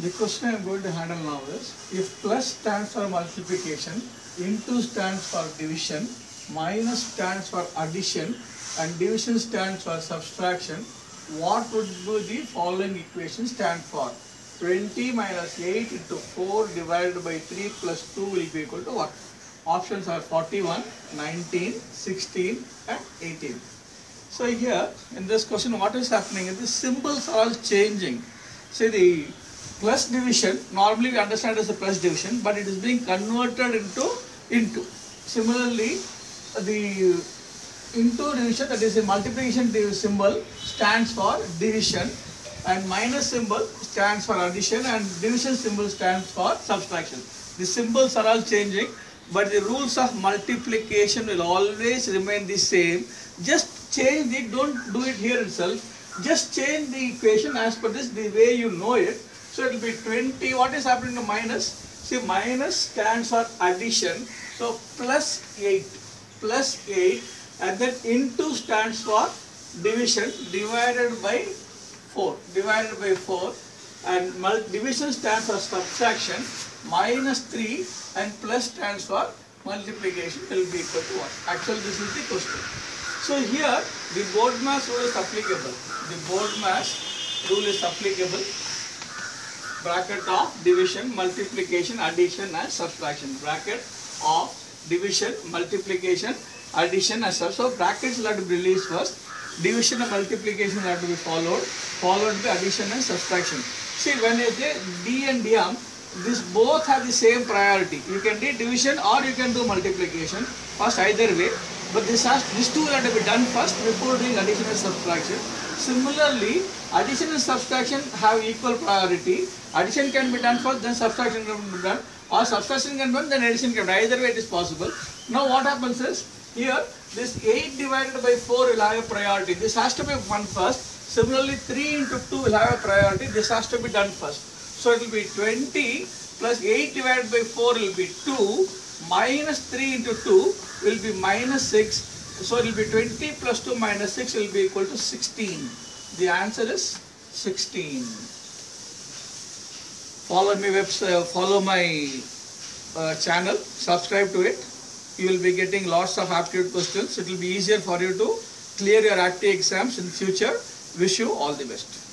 The question I am going to handle now is if plus stands for multiplication, into stands for division, minus stands for addition, and division stands for subtraction, what would the following equation stand for? 20 minus 8 into 4 divided by 3 plus 2 will be equal to what? Options are 41, 19, 16 and 18. So here in this question what is happening the symbols are all changing. See the plus division normally we understand as a plus division but it is being converted into into. Similarly the into division that is a multiplication symbol stands for division and minus symbol stands for addition and division symbol stands for subtraction. The symbols are all changing but the rules of multiplication will always remain the same. Just change it, don't do it here itself. Just change the equation as per this, the way you know it. So it will be 20, what is happening to minus? See minus stands for addition. So plus 8, plus 8 and then into stands for division divided by 4 divided by 4 and division stands for subtraction. Minus 3 and plus stands for multiplication will be equal to 1 actually this is the question. So here the BODMAS rule is applicable. The board mass rule is applicable bracket of division multiplication addition and subtraction bracket of division multiplication addition and sub so brackets will have to be released first division and multiplication will have to be followed followed by addition and subtraction see when you say d and dm this both have the same priority you can do division or you can do multiplication first either way but this has these two will have to be done first before doing addition and subtraction. Similarly addition and subtraction have equal priority. Addition can be done first then subtraction can be done. Or subtraction can be done then addition can be done. Either way it is possible. Now what happens is here this 8 divided by 4 will have a priority. This has to be one first. Similarly 3 into 2 will have a priority. This has to be done first. So it will be 20 plus 8 divided by 4 will be 2 minus 3 into 2 will be minus 6 so it will be 20 plus 2 minus 6 will be equal to 16 the answer is 16 follow me website follow my uh, channel. Subscribe to it. You will be getting lots of aptitude questions. It will be easier for you to clear your active exams in future. Wish you all the best